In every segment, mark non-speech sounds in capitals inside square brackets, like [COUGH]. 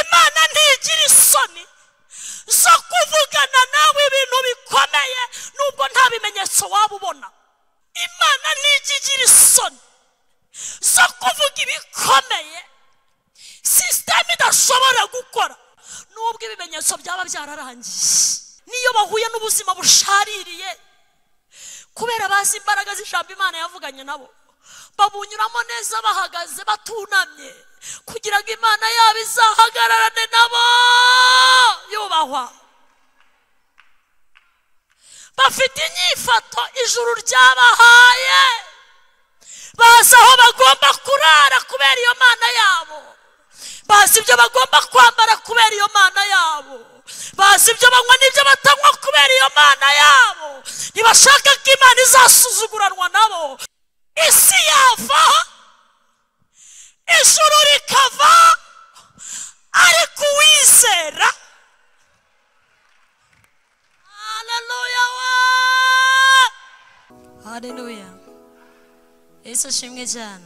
imana ntigira isoni zo kuvugana nawe ibintu bikomeye nubwo nta bimenyetso waba ubona imana ntijya igira isoni zo kuvuga ibikomeye. Sisiteme idashobora gukora. Nubwo ibimenyetso byaba byararangiye. Niyo bahuye n'ubuzima bushaririye. Kubera bazi imbaraga z'ijambo imana yavuganye nabo. Babunyuramo neza bahagaze batunamye kugira ngo imana yabo izahagararane nabo. Yubahwa. Bafite inyifato ijuru ryabahaye. Bazi aho bagomba kurara kubera iyo mana yabo. Bazi ibyo bagomba kwambara kubera iyo mana yabo. Bazi ibyo banywa n'ibyo batanywa kubera iyo mana yabo. Ntibashaka ko imana izasuzuguranwa nabo. Isi yava ijuru rikava ariko uwizera haleluya we haleluya yesu ashimwe cyane.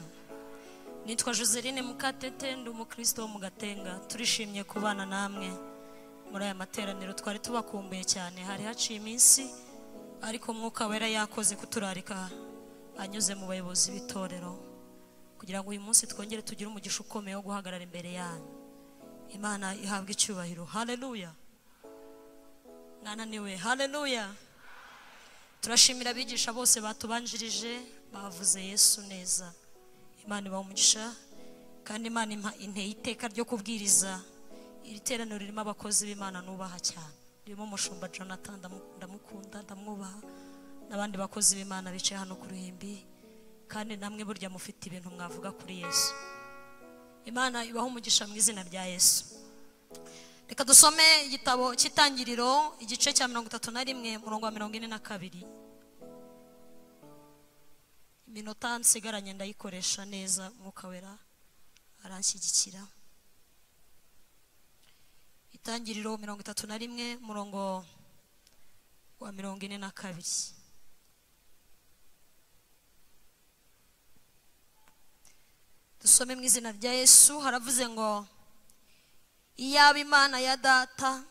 Nitwa joseline mukatete ndi umukristo wo mu gatenga. Turishimye kubana namwe muri aya materaniro. Twari tubakumbuye cyane. Hari haciye iminsi ariko umwuka wera yakoze kuturarika. Anyuze mu bayobozi b'itorero kugira ngo uyu munsi twongere tugire umugisha ukomeye wo guhagarara imbere yanyu. Imana ihabwe icyubahiro. Haleluya. Mwananiwe haleluya. Turashimira abigisha bose batubanjirije bavuze yesu neza. Imana umugisha kandi imana impa- inteye iteka ryo kubwiriza. Iri teraniro ririmo abakozi b'imana nubaha cyane. Ririmo umushumba jonathan ndamu- ndamukunda ndamwubaha. N'abandi bakozi b'imana bicaye hano ku ruhimbi kandi namwe burya mufite ibintu mwavuga kuri yesu. Imana ibaha umugisha mu izina rya yesu. Reka dusome igitabo cy'itangiriro igice cya mirongo itatu na rimwe umurongo wa mirongo ine na kabiri. Iminota nsigaranye ndayikoresha neza umwuka wera aranshyigikira. Itangiriro mirongo itatu na rimwe umurongo wa mirongo ine na kabiri. Dusome mu izina rya yesu haravuze ngo iyaba imana ya data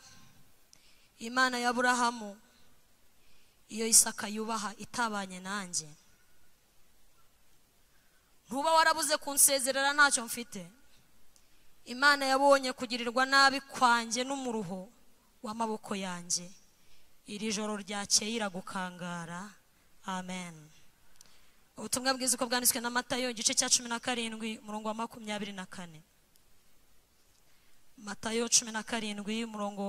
imana ya burahamu iyo isaka yubaha itabanye nanjye. Ntuba warabuze kunsezerera ntacyo mfite. Imana yabonye kugirirwa nabi kwanjye n'umuruho w'amaboko yanjye. Iri joro ryakeye iragukangara. Amen. Ubutumwa bwiza uko bwanditswe na matayo igice cya cumi na karindwi umurongo wa makumyabiri na kane. Matayo cumi na karindwi umurongo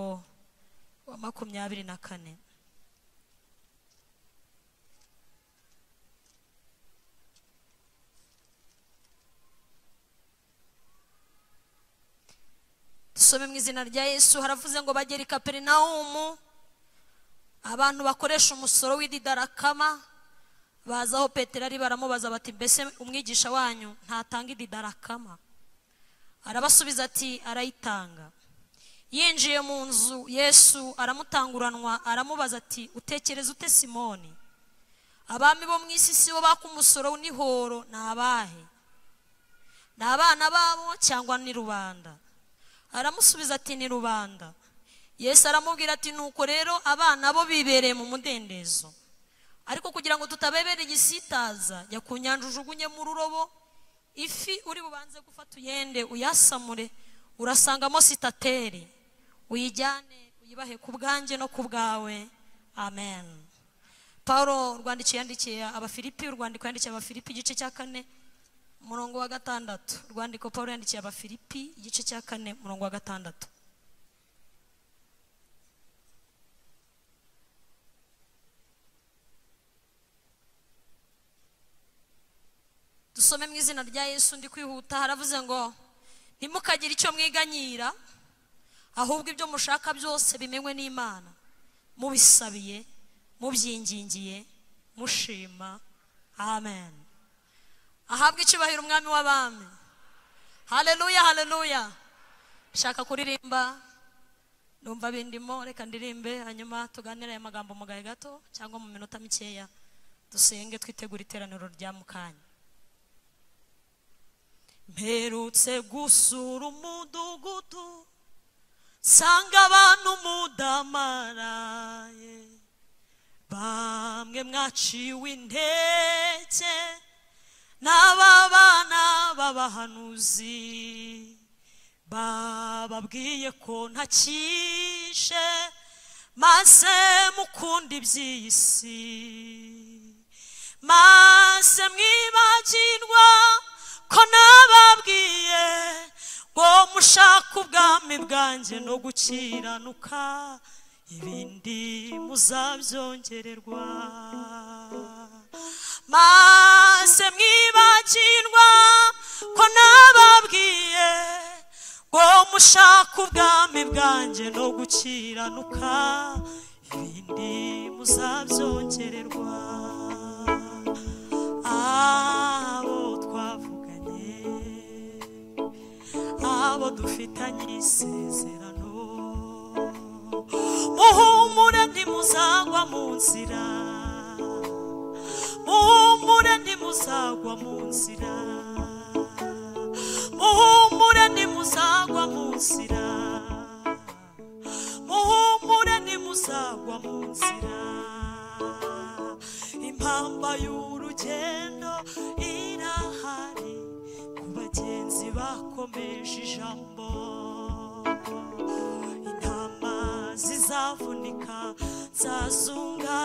wa makumyabiri na kane. Dusome mu izina rya yesu haravuze ngo bagera i kaperinawumu abantu bakoresha umusoro w'ididarakama baza aho petero ari baramubaza bati mbese umwigisha wanyu ntatanga ididarakama arabasubiza ati arayitanga. Yinjiye mu nzu yesu aramutanguranwa aramubaza ati utekereza ute simoni? Abami bo mu isi si bo baka umusoro n'ihoro ni abahe? Ni abana babo cyangwa ni rubanda? Aramusubiza ati ni rubanda. Yesu aramubwira ati nuko rero abana bo bibereye mu mudendezo. Ariko kugira ngo tutabebera igisitaza jya ku nyanja ujugunyemo ururobo ifi uri bubanze gufata uyende uyasamure urasangamo sitateri uyijyane uyibahe ku bwanjye no ku bwawe. Amen. Paul rwandikiye yandikiye abafilipi urwandiko yandikiye abafilipi igice cya kane umurongo wa gatandatu. Urwandiko paul yandikiye abafilipi igice cya kane umurongo wa gatandatu. Dusome mu izina rya yesu ndi kwihuta haravuze ngo ntimukagire icyo mwiganyira ahubwo ibyo mushaka byose bimenywe n'imana. Mubisabiye mubyingingiye mushima. Amen. Ahabwe icyubahiro umwami w'abami. Haleluya haleluya. Shaka kuririmba numva bindimo reka ndirimbe hanyuma tuganire aya magambo mu gahe gato cyangwa mu minota mikeya dusenge twitegura iteraniro rya mu kanya mperutse gusura umudugudu sanga abantu mudamaraye bamwe mwaciwe intege n'aba b'abahanuzi bababwiye ko ntakishe maze mukunda iby'iyi si maze mwibagirwa ngo mushake ubwami bwanjye no gukiranuka ibindi muzabyongererwa. Maze mwibagirwa ko nababwiye ngo mushake ubwami bwanjye no gukiranuka ibindi muzabyongererwa. Abo dufitanye isezerano muhumure ntimuzagwa mu nzira. Muhumure ntimuzagwa mu nzira. Muhumure ntimuzagwa mu nzira. Muhumure ntimuzagwa mu nzira. Impamba y'urugendo irahari ku bagenzi bakomeje ijambo. Intama zizavunika zazunga.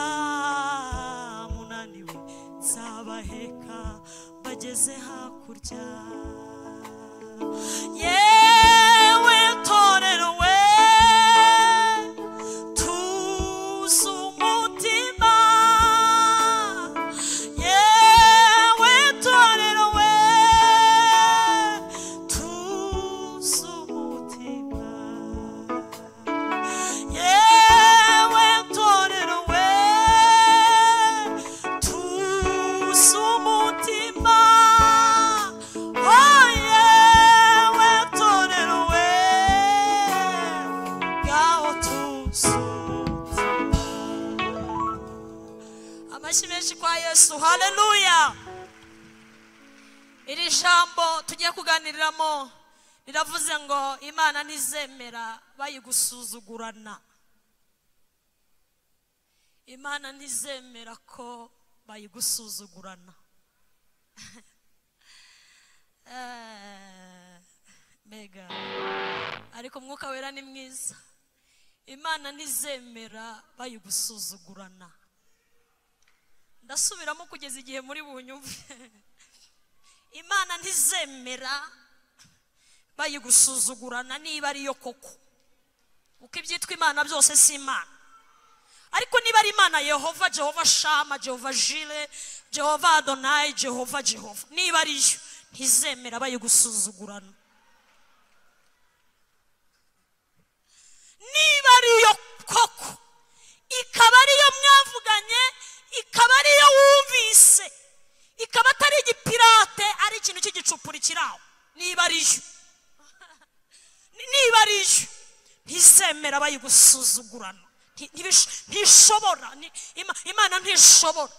Munaniwe nzabaheka bageze hakurya. Yewe ntizemera bayigusuzugurana imana ntizemera ko bayigusuzugurana [LAUGHS] Eh, mega ariko umwuka wera ni mwiza. Imana ntizemera bayigusuzugurana ndasubiramo kugeza igihe muri bunyumve. [LAUGHS] Imana ntizemera bayigusuzugurana niba ariyo koko. Kuko ibyitwa imana byose si imana. Ariko niba ari imana yehova jehova shama jehova jire jehova adonayi jehova jehova. Niba ariyo ntizemera bayigusuzugurana niba ariyo koko ikaba ariyo mwavuganye ikaba ariyo wumvise ikaba atari igipirate ari ikintu cy'igicupuri kiri aho. Niba ariyo [LAUGHS] niba ariyo ntizemera bayigusuzugurana. Ntishobora. Imana ntishobora.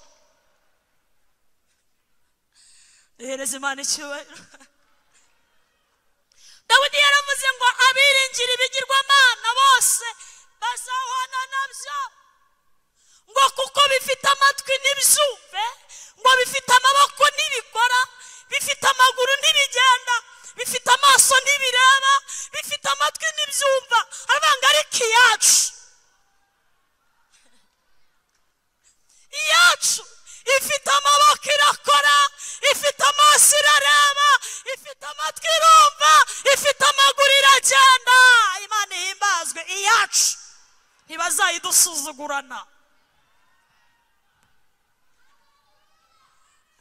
Duhereze imana icyubahiro [LAUGHS] dawidi yaravuze ngo abiringira ibigirwamana bose bazahwana na byo. Ngo kuko bifite amatwi ntibyumve ngo bifite amaboko ntibikora bifite amaguru ntibigenda. Bifite amaso ntibireba bifite amatwi ntibyumva aravuga ariko iyacu. [LAUGHS] Iyacu ifite amaboko irakora ifite amaso irareba ifite amatwi irumva ifite amaguru iragenda. Imana ihimbazwe iyacu ntibazayidusuzugurana.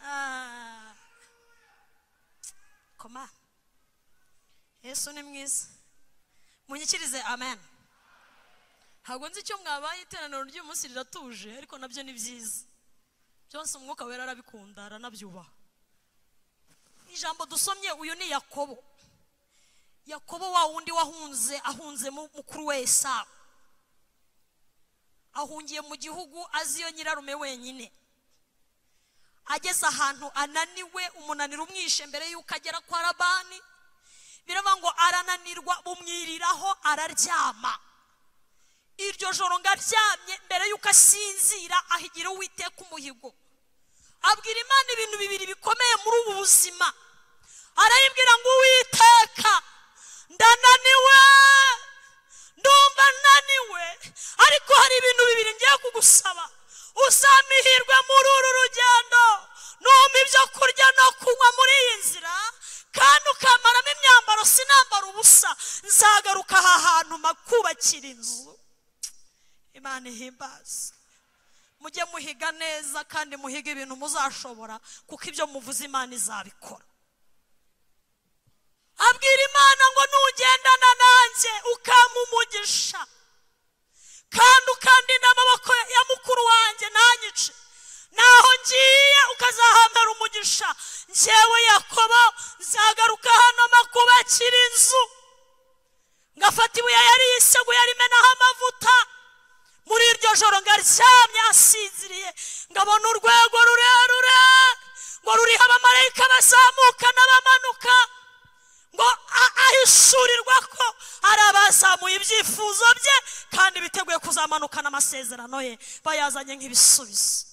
Ah. koma. Yesu ni mwiza. Munyikirize amen. Ntabwo nzi icyo mwabaye iteraniro ry'umunsi riratuje ariko na byo ni byiza. Byose umwuka wera arabikunda aranabyubaha ijambo dusomye uyu ni yakobo. Yakobo wa wundi wahunze ahunze mu- mukuru we esawu ahungiye mu gihugu azi iyo nyirarume wenyine. Ageze ahantu ananiwe umunaniro umwishe mbere y'uko agera kwa labani. Biravuga ngo arananirwa bumwiriraho araryama. Iryo joro ngo aryamye mbere y'uko asinzira ahigira uwiteka umuhigo. Abwira imana ibintu bibiri bikomeye muri ubu buzima. Arayibwira ngo uwiteka ndananiwe ndumva naniwe ariko hari ibintu bibiri ngiye kugusaba. Uzamihirwe muri uru rugendo numva ibyo kurya no kunywa muri iyi nzira. Kandi ukamaramo imyambaro sinambara ubusa nzagaruka aha hantu makubakira inzu. Imana ihimbaza. Mujye muhiga neza kandi muhiga ibintu muzashobora kuko ibyo muvuze imana izabikora. Abwira imana ngo nugendana nanjye ukampa umugisha. Kandi ukandinda amaboko ya mukuru wanjye ntanyice naho ngiye ukazahambara umugisha. Njyewe yakobo nzagaruka hano makubakira inzu. Ngafata ibuye yari yiseguye arimenaho amavuta. Muri iryo joro ngo aryamye asinziriye ngabona urwego rurerure. Ngo ruriho abamarayika bazamuka n'abamanuka. Ngo ahishurirwa ko ari abazamuye ibyifuzo bye kandi biteguye kuzamanukana amasezerano ye. Bayazanye nk'ibisubizo.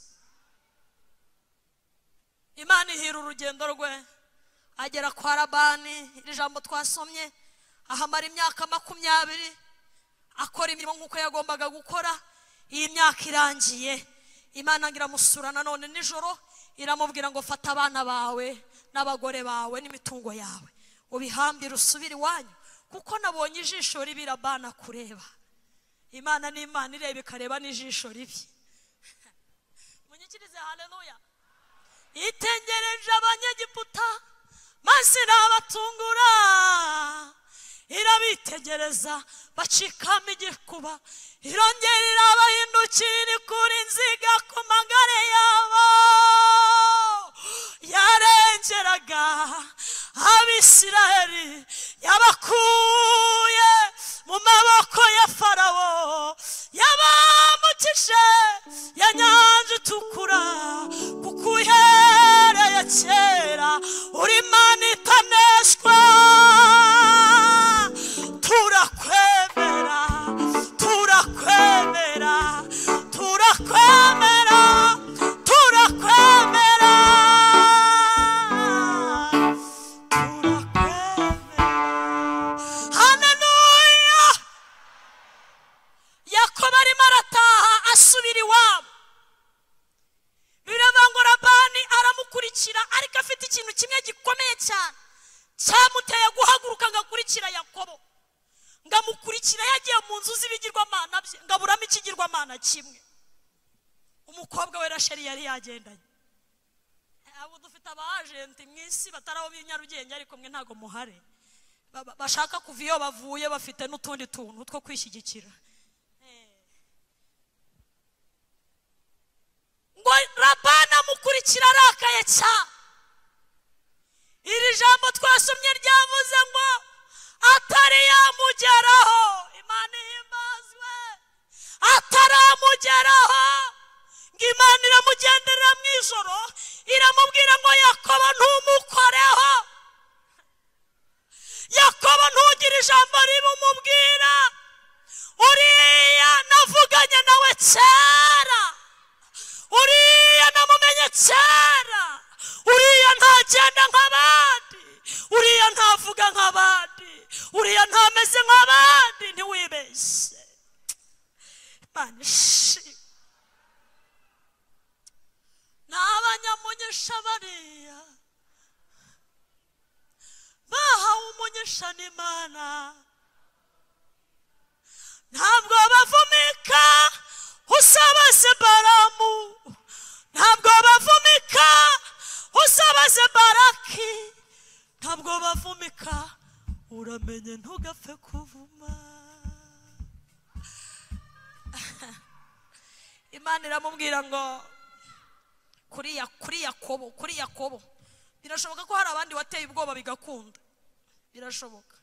Imana ihira urugendo rwe. Agera kwa rabani iri jambo twasomye. Ahamara imyaka makumyabiri akora imirimo nk'uko yagombaga gukora. Iyi myaka irangiye. Imana iramusura nanone nijoro iramubwira ngo fata abana bawe n'abagore bawe n'imitungo yawe. Ubihambire usubire iwanyu kuko nabonye ijisho ribi rabana kureba imana ni imana ireba ikareba n'ijisho ribi. [LAUGHS] Munyikirize haleluya. Itengereje abanyegiputa maze irabatungura irabitegereza bacikamo igikuba. Irongera irabahindukira ikura inziga ku magare yabo. Yarengeraga abisiraheli yabakuye mu maboko ya farawo. Yabambukije ya nyanja itukura. Kera uri muhare Ba- ba- bashaka kuva iyo bavuye bafite n'utundi tuntu two kwishyigikira ngo rabani amukurikira arakaye cyane iri jambo twasomye ryavuze ngo atari yamugeraho. Imana ihimbazwe. Ataramugeraho ngo imana iramugenderera mu ijoro iramubwira ngo yakobo ntumukoreho yakobo ntugire ijambo ribi umubwira uriya navuganye nawe kera. Uriya namumenye kera. Uriya ntagenda nk'abandi. Uriya ntavuga nk'abandi. Uriya ntameze nk'abandi. Ntiwibeshye. Imana ishimwe. Ni abanyamugisha bariya. Bahawe umugisha n'imana ntabwo bavumika usabaze baramu ntabwo bavumika usabaze baraki ntabwo bavumika uramenye ntugapfe kuvuma. [LAUGHS] Imana iramubwira ngo kuri ya kuri yakobo kuri yakobo. Birashoboka ko hari abandi wateye ubwoba bigakunda. Birashoboka.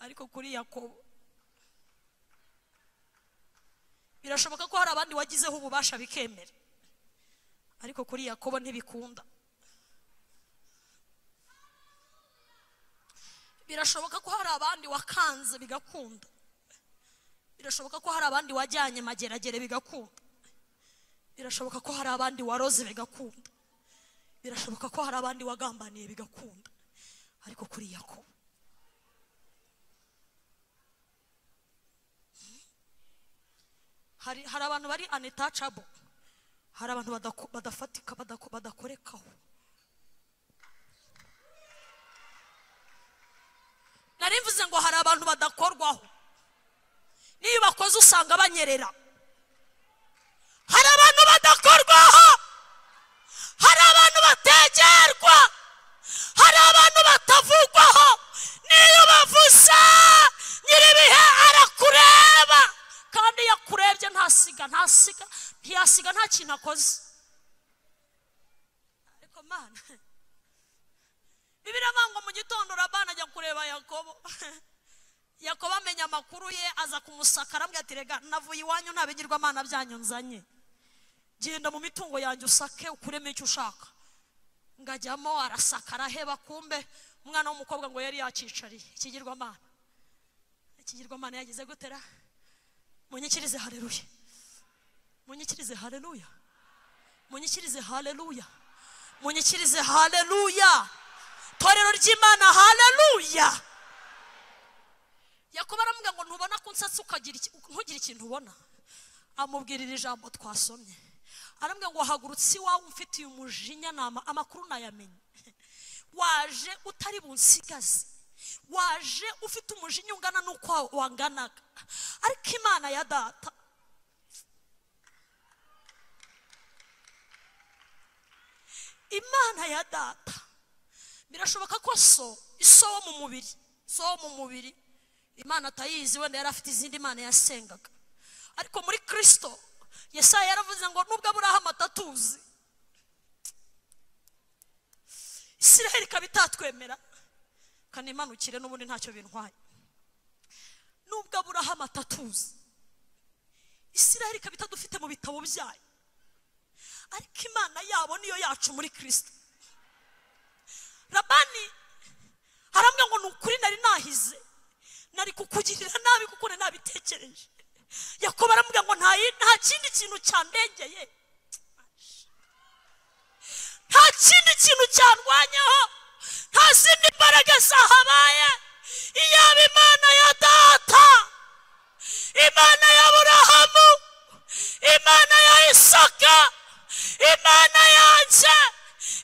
Ariko kuri yakobo. Birashoboka ko hari abandi wagizeho ububasha bikemera. Ariko kuri yakobo ntibikunda. Birashoboka ko hari abandi wakanze bigakunda. Birashoboka ko hari abandi wajyanye mageragere bigakunda. Birashoboka ko hari abandi waroze bigakunda. Birashoboka ko hari abandi wagambaniye bigakunda. Ariko kuri yakobo hari abantu bari untouchable hari abantu badafatika badako- badakorekaho. Nari mvuze ngo hari abantu badakorwaho. Niyo bakoze usanga banyerera. Hari abantu badakorwaho. Hari abantu bategerwa hari abantu batavugwaho niyo bavuze nyir'ibihe arakureba kandi iyo akurebye ntasiga ntasiga ntiyasiga nta kintu akoze. Ariko mana bibiri ngo mu gitondo urabana ajya kureba yakobo. Yakobo amenya amakuru ye aza kumusaka arambwira ati rega navuye iwanyu nta bigirwamana byanyu nzanye. Genda mu mitungo yanjye usake ukuremo icyo ushaka. Ngajyamo arasaka araheba kumbe umwana w'umukobwa ngo yari yakicariye ikigirwamana ikigirwamana yagize gutera? Munyikirize hareruya munyikirize hareruya munyikirize hareruya munyikirize hareruya torero ry'imana hareruya yakobo aramubwira ngo ntubona ko unsatse ntugire ikintu ubona. Amubwirira ijambo twasomye. Arambwira ngo wahagurutse iwawe umfitiye umujinya amakuru nayamenye. [LAUGHS] Waje utari bunsigaze waje ufite umujinya ungana n'uko wanganaga. Ariko imana ya data. Imana ya data. Birashoboka ko so iso wo mu mubiri so wo mu mubiri. Imana atayizi wenda yari afite izindi mana yasengaga. Ariko muri kirisito yesaya yaravuze ngo nubwo aburahamu atatuzi isiraheli ikaba itatwemera. Kanimanukire n'ubundi ntacyo bintwaye nubwo aburahamu atatuzi isiraheli ikaba itadufite mu bitabo byayo ariko imana yabo niyo yacu muri kirisito rabani arambwira ngo ni ukuri nari nahize. Nari kukugirira nabi kuko nari nabitekereje. Yakobo arambwira ngo nta kindi kintu cyandengeye. Nta kindi kintu cyandwanyaho. Nta zindi mbaraga zahabaye iyaba imana ya data. Imana ya burahamu imana ya isaka. Imana yanjye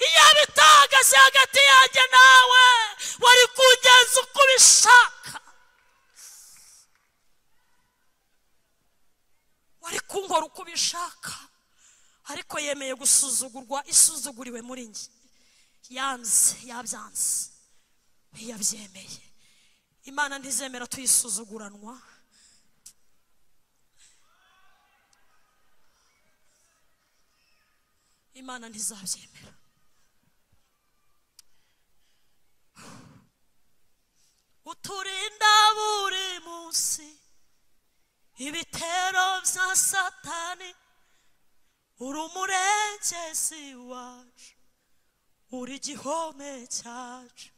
iyaba itahagaze hagati yanjye nawe. Wari kungenza uko ubishaka. Wari kunkora uko ubishaka. Ariko yemeye gusuzugurwa isuzuguriwe muri njye. Yanze yabyanze ntiyabyemeye imana ntizemera tuyisuzuguranwa. Imana ntizabyemera uturinda buri munsi ibitero bya satani. Uri umurengezi wacu. Uri igihome cyacu.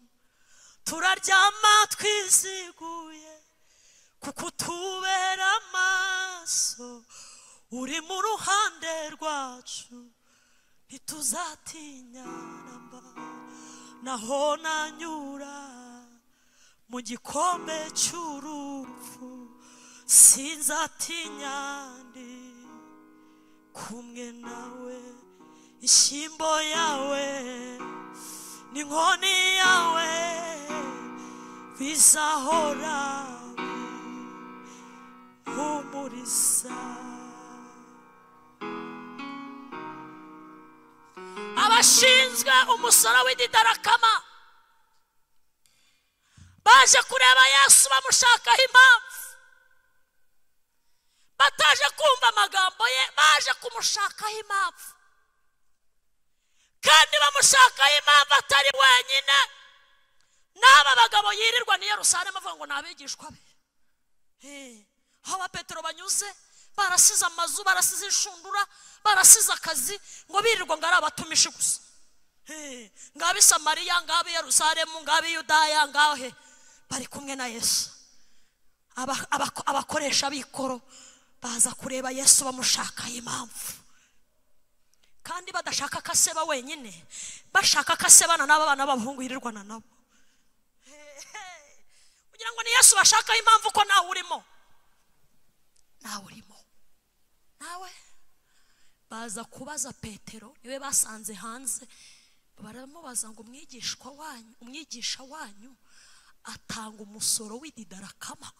Turaryama twiziguye kuko utubera amaso. Uri mu ruhande rwacu ntituzatinya namba naho nanyura mu gikombe cy'urupfu sinzatinya ndi kumwe nawe ishyimbo yawe n'inkoni yawe bizahora humuriza abashinzwe umusoro w'ididarakama baje kureba yesu bamushakaho impamvu. Bataje kumva amagambo ye baje kumushakaho impamvu. Kandi bamushakaho impamvu atari wenyine n'aba bagabo yirirwa ni Yerusalemu avuga ngo ni abigishwa be. Eh, aho ba petero banyuze barasize amazu barasize inshundura barasize akazi ngo birirwa ngo ari abatumishi gusa. Eh, ngaba i samariya yerusalemu ngaba i yudaya ngahe? Bari kumwe na yesu. Aba- abako- abakoresha b'ikoro baza kureba yesu bamushakaho impamvu. Kandi badashaka ko aseba wenyine. Bashaka ko asebana n'aba bana b'abahungu yirirwana nabo. Kugira ngo ni yesu bashakaho impamvu ko nawe urimo. Nawe urimo. Nawe? Baza kubaza petero ni we basanze hanze. Baramubaza ngo umwigishwa wanyu umwigisha wanyu atanga umusoro w'ididarakama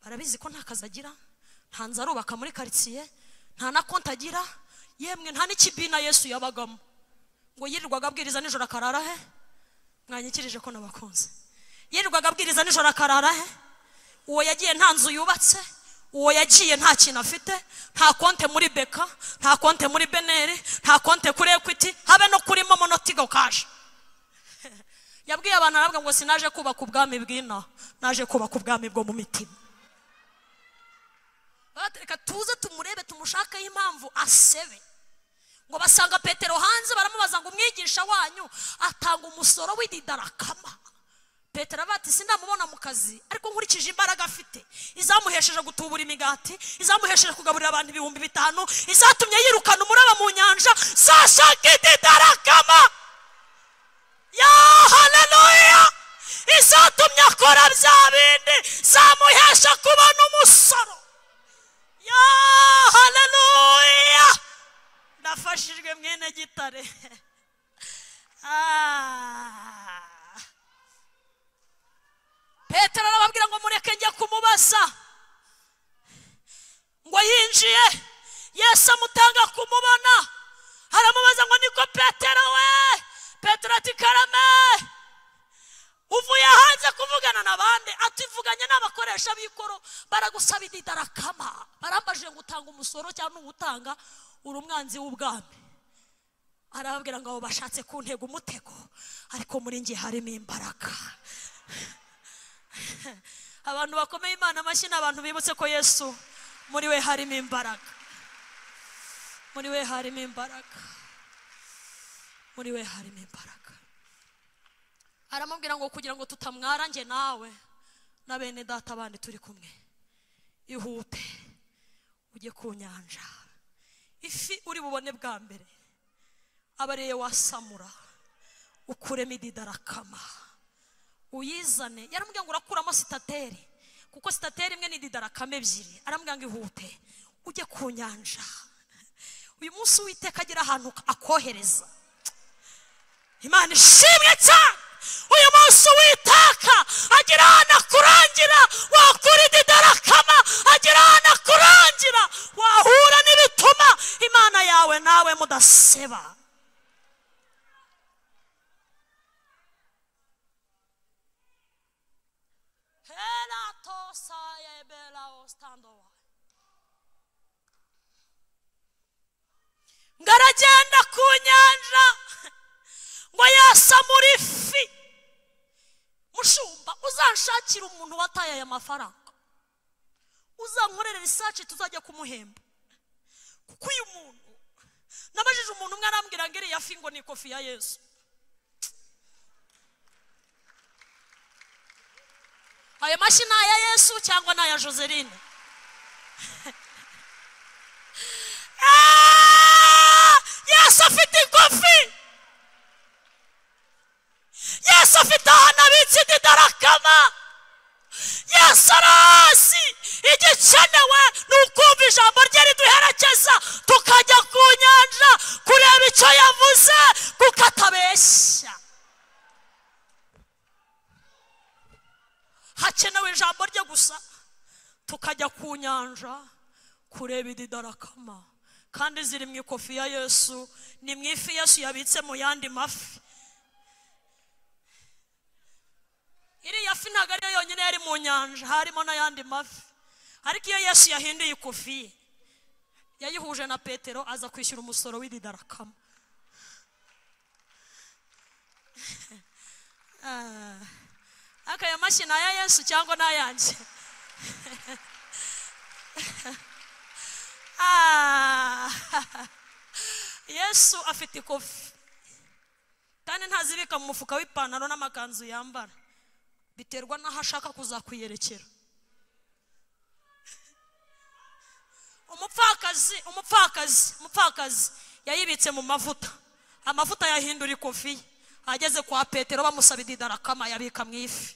barabizi ko nta kazi agira. Nta arubaka muri karitsiye. Nta na konti agira. Yemwe nta n'ikibina yesu yabagamo. Ngo yirirwaga abwiriza nijoro akarara he? Mwanyikirije ko nabakunze. Yirirwaga abwiriza nijoro akarara he? Uwo yagiye nta nzu yubatse? Uwo yagiye nta kintu afite? Nta konte muri beka? Nta konte muri beneri? Nta konte kuri ekwiti habe no kuri momo notigo kaje [LAUGHS] yabwiye abantu arabwa ngo sinaje kubaka ubwami bw'ino naje kubaka ubwami bwo mu mitima. Reka tuze tumurebe tumushakaho impamvu asebe. Ngo basanga petero hanze baramubaza ngo umwigisha wanyu atanga umusoro w'ididarakama petero avuga ati sindamubona mu kazi. Ariko nkurikije imbaraga afite izamuhesheje gutubura imigati izamuhesheje kugaburira abantu ibihumbi bitanu izatumye yirukana umuraba mu nyanja zashaka ididarakama ya haleluya! Izatumye akora bya bindi zamuhesha kubona umusoro. Ya haleluya! Ndafashijwe mwene gitare. [LAUGHS] Ah. petero arababwira ngo mureke njye kumubaza ngo yinjiye yesu amutanga kumubona. Aramubaza ngo niko petero we? Petero ati karame uvuye hanze kuvugana n'abandi. Ativuganye n'abakoresha b'ikoro baragusaba ididarakama barambajije ngo utanga umusoro cyangwa ntuwutanga uri umwanzi w'ubwami. Arababwira ngo abo bashatse kuntega umutego ariko muri njye harimo imbaraga. Abantu bakomeye imana amashyi ni abantu bibutse ko yesu muri we harimo imbaraga. Muri we harimo imbaraga. Muri we harimo imbaraga. Aramubwira ngo kugira ngo tutamwara njye nawe na bene data bandi turi kumwe. Ihute ujye ku nyanja. Ifi uri bubone bwa mbere. Aba ariyo wasamura ukuremo ididarakama uyizane. Yaramubwira ngo urakuramo sitateri kuko sitateri imwe ni ididarakama ebyiri. Aramubwira ngo ihute. Ujye ku nyanja. Uyu munsi witeka agira ahantu akohereza. Imana ishimwe cyane. Uyu munsi witeka agira ahantu akurangira wakura ididarakama. Agira ahantu akurangira wahura imana yawe nawe mudaseba. Ngo aragenda ku nyanja ngo yasamura ifi mushumba uzanshakira umuntu wataye aya mafaranga. Uzankorere risaci tuzajya kumuhemba. Kuko muntu nabajije umuntu umwe arambwira ngo iriya fi ngo ni ikofi ya yesu. Ayo mashyi ni aya yesu cyangwa ni aya joseline? [LAUGHS] Ah! yesu afite ikofi! Yesu afite ahantu abitse ididarakama yesu arazi igikenewe ni ukumva ijambo rye riduherekeza tukajya ku nyanja kureba icyo yavuze kuko atabeshya hakenewe ijambo rye gusa. Tukajya ku nyanja kureba ididarakama. Kandi ziri mu ikofi ya yesu. Ni mu ifi yesu yabitse mu yandi mafi. Iriya fi ntabwo ariyo yonyine yari mu nyanja harimo n'ayandi mafi. Ariko iyo yesu yahinduye ikofi ye yayihuje na petero aza kwishyura umusoro w'ididarakama [LAUGHS] ariko ayo mashyi ni aya yesu cyangwa ni ayanjye? [LAUGHS] Ah. [LAUGHS] yesu afite ikofi kandi ntazibika mu mufuka w'ipantaro n'amakanzu yambara. biterwa n'aho ashaka kuzakwiyerekera umupfakazi umupfakazi umupfakazi yayibitse mu mavuta. Amavuta yahindura ikofi. Ageze kwa petero bamusaba ididarakama yabika mu ifi.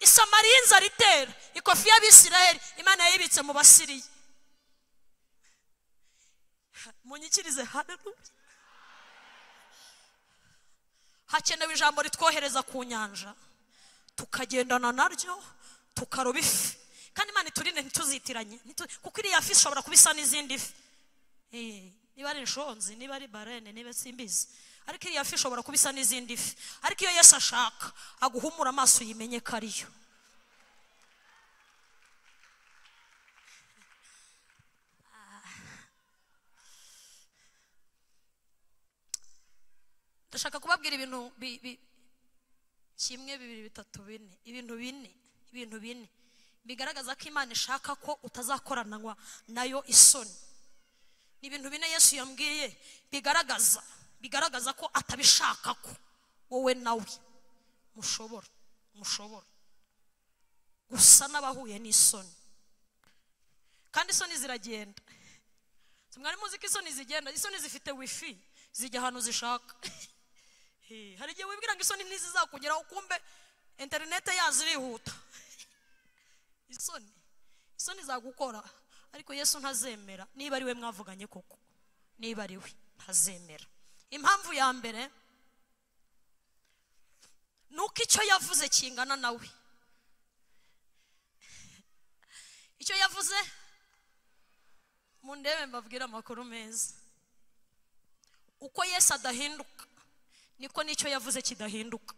Isamariya inzara itera ikofi y'abisiraheli imana yayibitse mu basiriya. Munyikirize hararuye hakenewe ijambo ritwohereza ku nyanja. Tukagendana naryo tukaroba ifi. Kandi imana iturinde ntituzitiranye. Ntitu- kuko iriya fi ishobora kuba isa n'izindi fi. Eh, niba ari inshonzi niba ari barene niba simbizi. Ariko iriya fi ishobora kuba isa n'izindi fi. Ariko iyo yesu ashaka aguhumura amaso yimenye ko ariyo ndashaka kubabwira ibintu bi- bi- kimwe bibiri bitatu bine. Ibintu bine ibintu bine. Bigaragaza ko imana ishaka ko utazakoranwa na yo isoni. Ni ibintu bine yesu yambwiye bigaragaza bigaragaza ko atabishaka ko. Wowe nawe mushobora mushobora gusa n'abahuye n'isoni. Kandi isoni ziragenda. Mwari muzi ko isoni zigenda? Isoni zifite wifi zijya ahantu zishaka. [LAUGHS] hari igihe wibwira ngo isoni ntizizakugeraho kumbe interinete yazo irihuta [LAUGHS] isoni. Isoni zagukora ariko yesu ntazemera niba ari we mwavuganye koko. Niba ari we ntazemera impamvu ya mbere ni uko icyo yavuze kingana nawe [LAUGHS] icyo yavuze mundebe mbabwire amakuru meza. Uko yesu adahinduka niko n'icyo yavuze kidahinduka.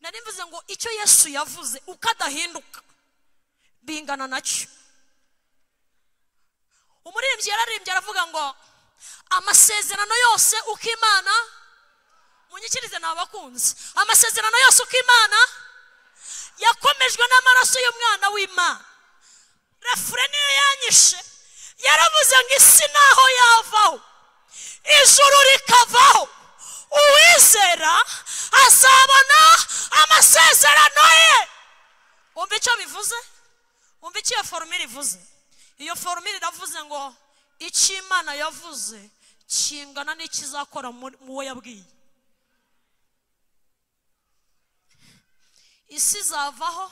Nari mvuze ngo icyo yesu yavuze uko adahinduka? Bingana na cyo umuririmbyi yararimbye aravuga ngo amasezerano yose uko imana munyikirize ni abakunzi amasezerano yose uko imana yakomejwe n'amaraso y'umwana w'imana. Refure niyo yanyishe. Yaravuze ngo isi naho yavaho. Ijuru rikavaho uwizera azabona amasezerano ye. Wumva icyo bivuze? Wumva icyo iyo forumire ivuze? Iyo forumire iravuze ngo icyo imana yavuze kingana n'ikizakora mu- wo yabwiye? Isi izavaho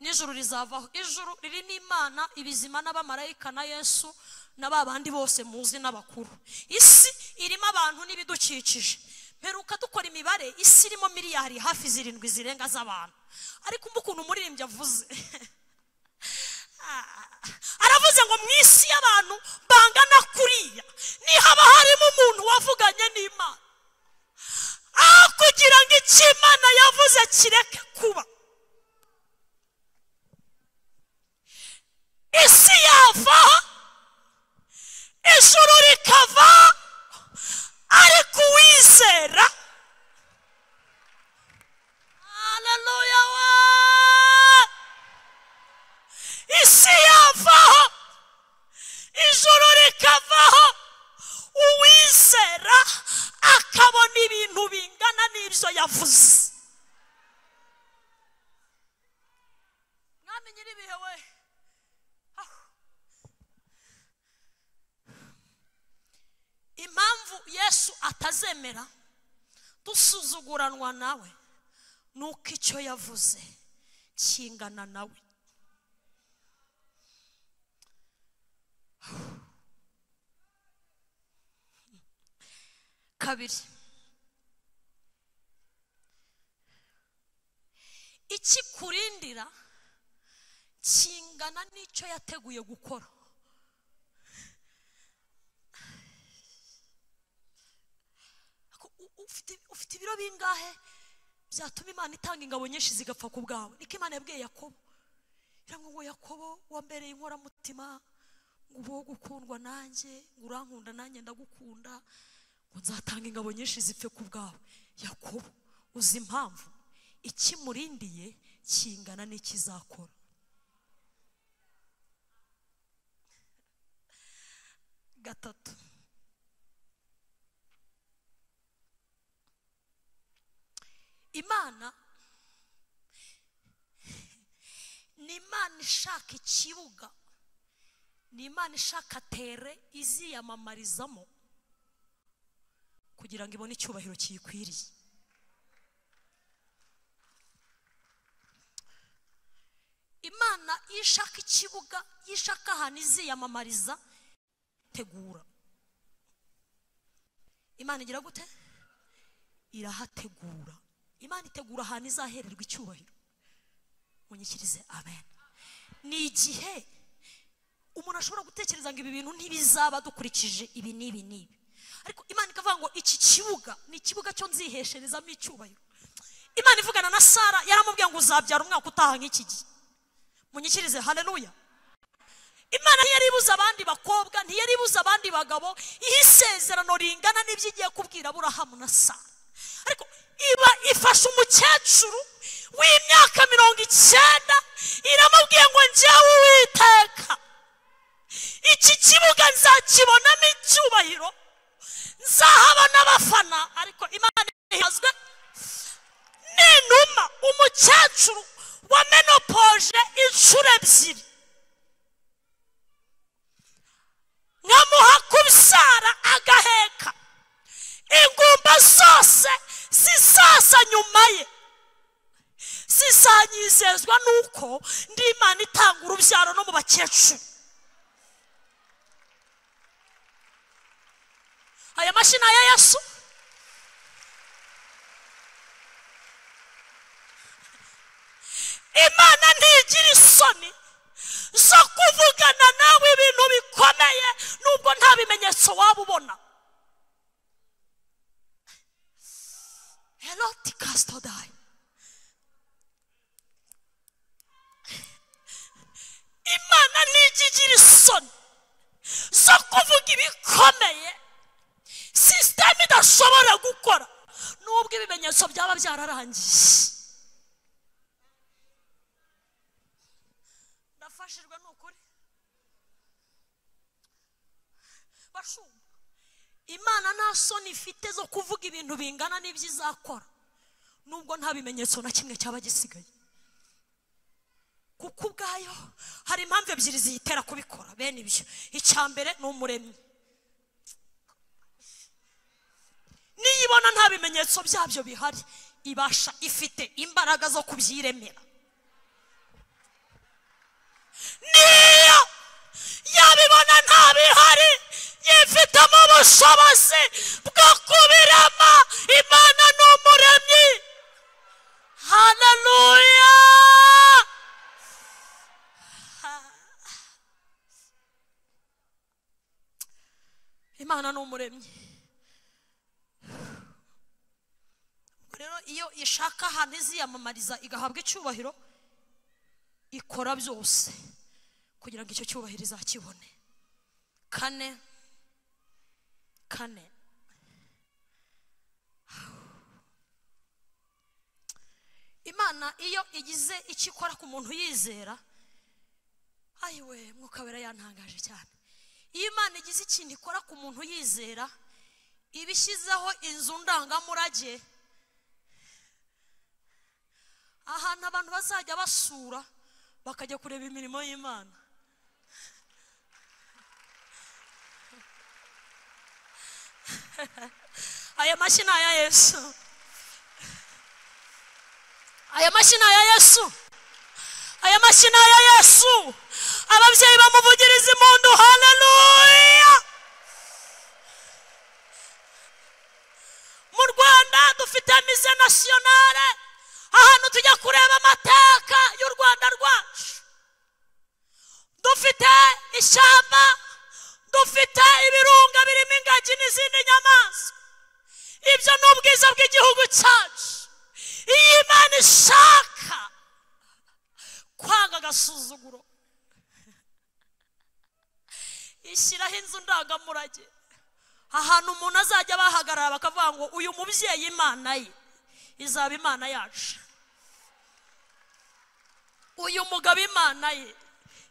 n'ijuru rizavaho. Ijuru riri n'imana ibizima n'abamarayika na yesu na ba bandi bose muzi n'abakuru. Isi irimo abantu n'ibidukikije. Mperuka dukora imibare isi irimo miliyari hafi zirindwi zirenga z'abantu. Ariko umva ukuntu umuririmbyi avuze. [LAUGHS] Aravuze ngo mu isi y'abantu bangana kuriya. Nihaba harimo umuntu wavuganye n'imana. Aho kugira ngo icyo imana yavuze kireke kuba. Isi yavaho ijuru rikava ariko uwizera haleluya we isi yavaho ijuru rikavaho uwizera akabona ibintu bingana n'ibyo yavuze mwami nyir'ibihe we impamvu yesu atazemera dusuzuguranwa nawe ni uko icyo yavuze kingana nawe. Kabiri. Ikikurindira kingana n'icyo yateguye gukora. Ufite ibiro bingahe? Byatuma imana itanga ingabo nyinshi zigapfa ku bwawe. Niko imana yabwiye yakobo. Iravuga ngo yakobo wambereye inkoramutima ngo uba wo gukundwa nanjye ngo urankunda nanjye ndagukunda ngo nzatanga ingabo nyinshi zipfe ku bwawe. Yakobo uzi impamvu? Ikimurindiye kingana n'ikizakora. Gatatu. Imana [LAUGHS] ni imana ishaka ikibuga ni imana ishaka tere iziyamamarizamo kugira ngo ibone icyubahiro kiyikwiriye. Imana iyo ishaka ikibuga iyo ishaka ahantu iziyamamariza tegura imana igira gute? Irahategura. Imana itegura ahantu izahererwa icyubahiro. Munyikirize amen. Ni igihe umuntu ashobora gutekereza ngo ibi bintu ntibizaba dukurikije ibi n'ibi n'ibi. Ariko imana ikavuga ngo iki kibuga ni ikibuga cyo nzihesherezamo icyubahiro. Imana ivugana na sara yaramubwiye ngo uzabyara umwaka utaha nk'iki gihe. Munyikirize haleluya. Imana ntiyari ibuze abandi bakobwa ntiyari ibuze abandi bagabo. Ihe isezerano ringana n'ibyo igiye kubwira aburahamu na sara. Ariko iba ifashe umukecuru w'imyaka mirongo icyenda iramubwiye ngo njyewe uwiteka. Iki kibuga nzakibonamo icyubahiro nzahaba n'abafana ariko imana ihazwe n'inuma umukecuru wa menopoje inshuro ebyiri. Nkamuha kubyara agaheka. Ingumba zose zisasa nyuma ye. Zizanyizezwa nuko ndi imana itanga urubyaro no mu bakecuru. Aya mashini ya yesu. Imana ntigira isoni zo kuvugana nawe ibintu bikomeye nubwo nta bimenyetso waba ubona. Heroti kasitodayi imana ntigigira isoni zo kuvuga ibikomeye. Sisiteme idashobora gukora. Nubwo ibimenyetso byaba byararangiye. Ndafashijwe ni ukuri bashumba. Imana nta soni ifite zo kuvuga ibintu bingana n'ibyo izakora. Nubwo nta bimenyetso na kimwe cyaba gisigaye. Kuko ubwayo hari impamvu ebyiri ziyitera kubikora. Bene ibyo icya mbere ni umuremyi. Niyo ibona nta bimenyetso byabyo bihari ibasha ifite imbaraga zo kubyiremera. Niyo yabibona nta bihari yifitemo ubushobozi bwo kubirema imana ni umuremyi haleluya imana ni umuremyi rero iyo ishaka ahantu iziyamamariza igahabwa icyubahiro ikora byose kugira ngo icyo cyubahiro izakibone. Kane kane imana iyo igize icyo ikora ku muntu yizera ayiwe mwuka wera yantangaje cyane. Iyo imana igize ikintu ikora ku muntu yizera iba ishyizeho inzu ndangamurage ahantu abantu bazajya basura bakajya kureba imirimo y'imana. Aya mashyi ni aya yesu aya mashyi ni aya yesu aya mashyi ni aya yesu ababyeyi bamuvugiriza impundu haleluya mu rwanda dufite mise nasiyonale ahantu tujya kureba amateka y'u rwanda rwacu dufite ishyamba dufite ibirunga birimo ingagi n'izindi nyamaswa. Ibyo ni ubwiza bw'igihugu cyacu. Iyo imana ishaka kwanga agasuzuguro. Ishyiraho inzu ndangamurage ahantu umuntu azajya bahagarara bakavuga ngo uyu mubyeyi imana ye. Izaba imana yacu. Uyu mugabo imana ye.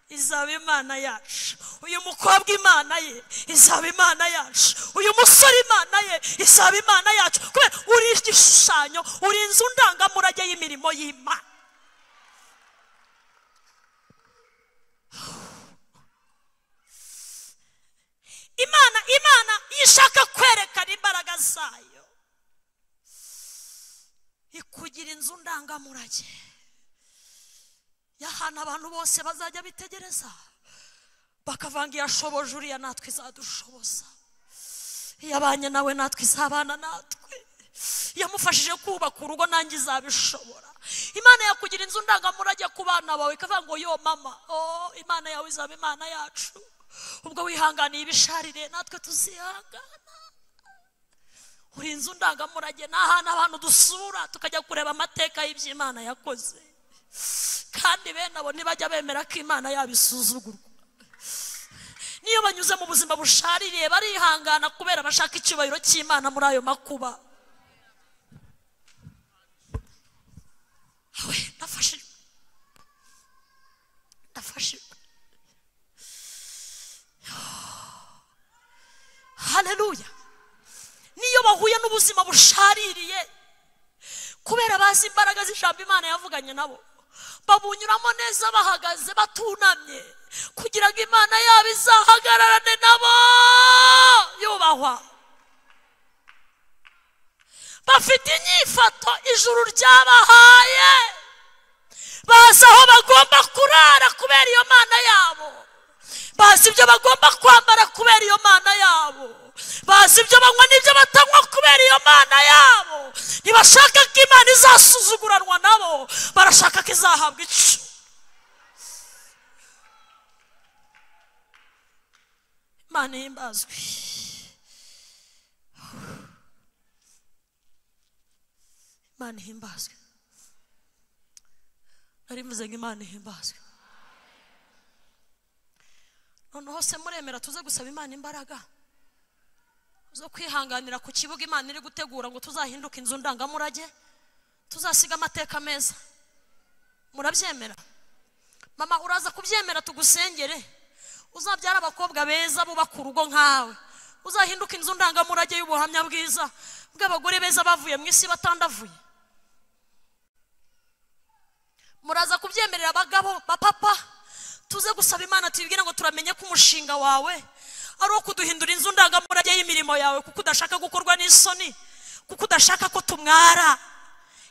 Izaba imana yacu. Uyu mukobwa imana ye izaba imana yacu. Uyu musore imana ye izaba imana yacu. Kubera uri igishushanyo uri inzu ndangamurage y'imirimo y'imana. Imana imana iyo ishaka kwerekana imbaraga zayo. Ikugira inzu ndangamurage. Y'ahantu abantu bose bazajya bitegereza. Bakavanga iyashoboje uriya natwe izadushoboza iyo abanye nawe natwe izabana natwe. Yamufashije kubaka urugo nanjye izabishobora. Imana yakugira inzu ndangamurage ku bana bawe. Ikavuga ngo yo mama oh imana yawe izaba imana yacu. Ubwo wihanganiye ibisharire natwe tuzihangana. Uri inzu ndangamurage ni ahantu abantu dusura tukajya kureba amateka y'iby'imana yakoze. Kandi bene abo ntibajya bemera ko imana yabo isuzugurwa niyo banyuze mu buzima bushaririye barihangana kubera bashaka icyubahiro cy'imana muri ayo makuba. We ndafashijwe ndafashijwe haleluya niyo bahuye n'ubuzima bushaririye kubera bazi imbaraga z'ijambo imana yavuganye nabo. Babunyuramo neza bahagaze batunamye kugira ngo imana yabo izahagararane nabo. Yubahwa. Bafite inyifato ijuru ryabahaye. Bazi aho bagomba kurara kubera iyo mana yabo. Bazi ibyo bagomba kwambara kubera iyo mana yabo. Bazi ibyo banywa n'ibyo batanywa kubera iyo mana yabo. Ntibashaka ko imana izasuzuguranwa nabo. Barashaka ko izahabwa icu imana ihimbazwe imana ihimbazwe. Mvuze ngo imana ihimbazwe. Noneho se muremera tuze gusaba imana imbaraga? Zo kwihanganira ku kibuga imana iri gutegura ngo tuzahinduke inzu ndangamurage tuzasiga amateka meza. Murabyemera? Mama uraza kubyemera tugusengere? Uzabyara abakobwa beza bubaka urugo nkawe. Uzahinduka inzu ndangamurage y'ubuhamya bwiza bw'abagore beza bavuye mu isi batandavuye. Muraza kubyemerera abagabo bapapa tuze gusaba imana tubibwire ngo turamenye ko umushinga wawe ari uwo kuduhindura inzu ndangamurage y'imirimo yawe kuko udashaka gukorwa n'isoni kuko udashaka ko tumwara.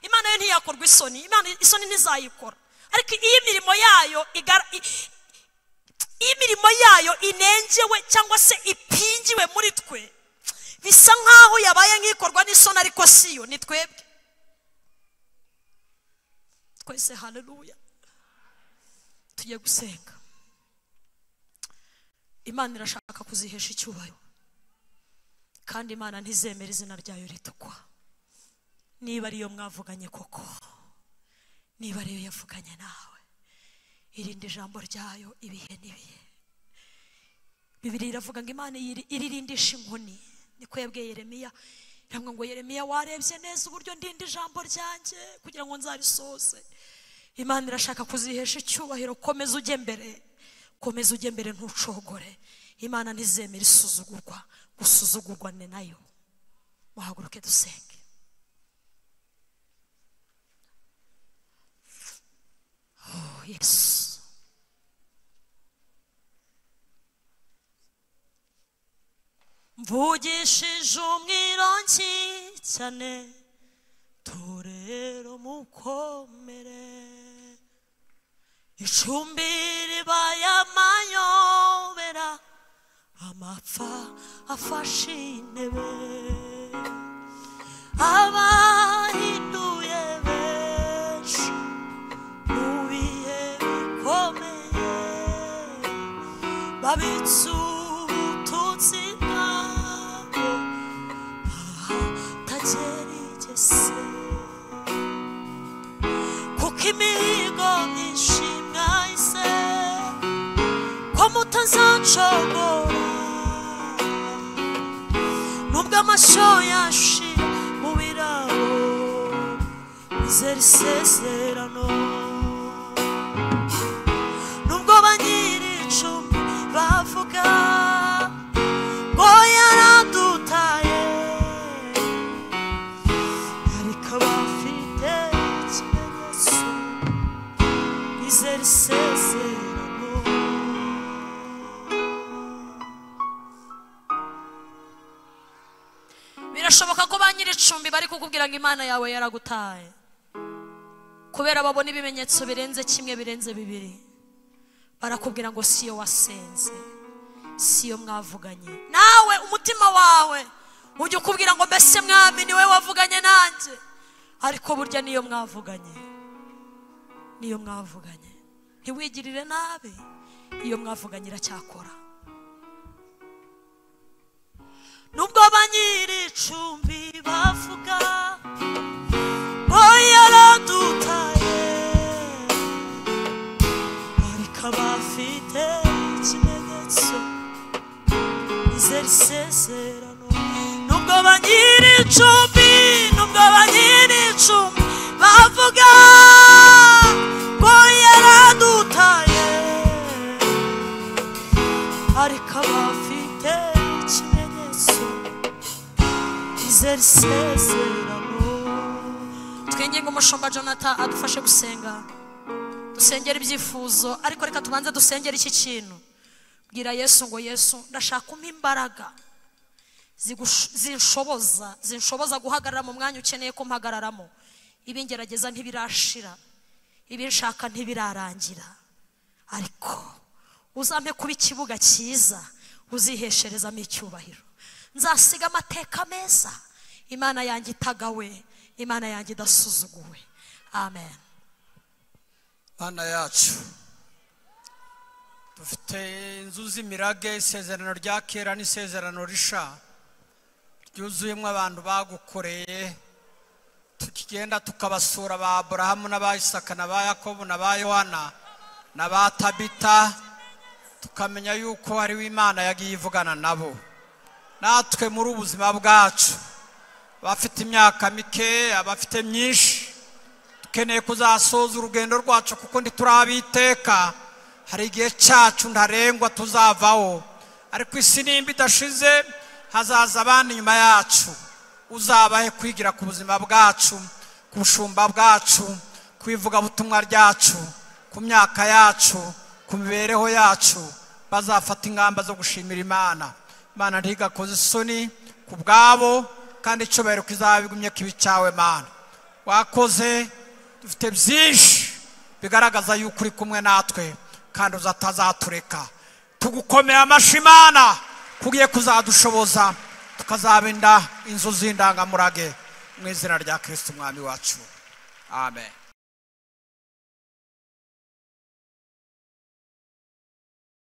Imana yo ntiyakorwa isoni imana isoni ntizayikora. Ariko iyo imirimo yayo igara iyo imirimo yayo inengewe cyangwa se ipingiwe muri twe bisa nk'aho yabaye nk'ikorwa n'isoni ariko si yo ni twebwe. Twese haleluya. Tugiye gusenga. Imana irashaka kuzihesha icyubahiro kandi imana ntizemera izina ryayo ritukwa. Niba ariyo mwavuganye koko niba ariyo yavuganye nawe. Irinde ijambo ryayo ibihe n'ibihe. Bibiri iravuga ngo imana iririndisha inkoni. Niko yabwiye yeremiya iravuga ngo yeremiya warebye neza uburyo ndinda ijambo ryanjye kugira ngo nzarisoze imana irashaka kuzihesha icyubahiro komeza ujye mbere. Komeza ujye mbere ntucogore. Imana ntizemera isuzugurwa. Gusuzugurwa ni na yo. Muhaguruke dusenge. Oh yesu. Mvugishije umwirongi cyane torero mukomere. Icumbi ribaye afa afashinebe ama hinduyebesh nubiye bikomeye babitsu tutsina tagerigese kuko imihigo myinshi mwahise ko mutazacogora nubwo amashyo yashira mu biraro bizera isezerano kukubwira ngo imana yawe yaragutaye. Kubera babona ibimenyetso birenze kimwe birenze bibiri barakubwira ngo siyo wasenze siyo mwavuganye. Nawe umutima wawe ujya ukubwira ngo mbese mwami ni we wavuganye nanjye. Ariko burya niyo mwavuganye niyo mwavuganye. Ntiwigirire nabi iyo mwavuganye iracyakora nubwo ba nyir'icumbi bavuga ngo yaradutaye ariko abafite ikimenyetso izera isezerano. Nubwo ba nyir'icumbi nubwo ba nyir'icumbi bavuga izera isezerano twinginga umushumba jonathan adufashe gusenga. Dusengera ibyifuzo ariko reka tubanze dusengera iki kintu. Bwira yesu ngo yesu ndashaka umpa imbaraga zinshoboza zinshoboza guhagarara mu mwanya ukeneye ko mpagararamo. Ibingerageza ntibirashira. Ibinshaka ntibirarangira. Ariko uzampe kuba ikibuga cyiza uzihesherezamo icyubahiro. Nzasiga amateka meza. Imana yanjye itagawe imana yanjye idasuzuguwe. Amen. Mana yacu dufite inzu z'imirage isezerano rya kera n'isezerano risha ryuzuyemo abantu bagukoreye tukigenda tukabasura ba aburahamu n'aba isaka n'aba yakobo n'aba yohana n'aba tabita tukamenya yuko hariho imana yagiye ivugana nabo. Natwe muri ubuzima bwacu abafite imyaka mike abafite myinshi. Dukeneye kuzasoza urugendo rwacu kuko ntiturabiteka. Hari igihe cyacu ntarengwa tuzavaho. Ariko isi nimba idashize hazaza abandi nyuma yacu. Uzabahe kwigira ku buzima bwacu ku bushumba bwacu ku ivugabutumwa ryacu ku myaka yacu ku mibereho yacu. Bazafata ingamba zo gushimira imana. Imana ntigakoze isoni ku bwabo kandi icyubahiro kizaba bigumye kibi cyawe mana. Wakoze dufite byinshi bigaragaza yuko uri kumwe natwe kandi uzatazatureka tugukomeye amashyi imana kugiye kuzadushoboza tukazabinda inzu z'indangamurage mu izina rya kirisiti umwami wacu. Amen.